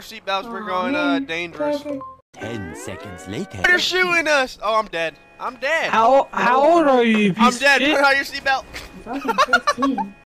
Our seatbelts. were going uh dangerous. Ten seconds later. They're shooting us. Oh, I'm dead. I'm dead. How how old are you? I'm dead. Put on your seatbelt.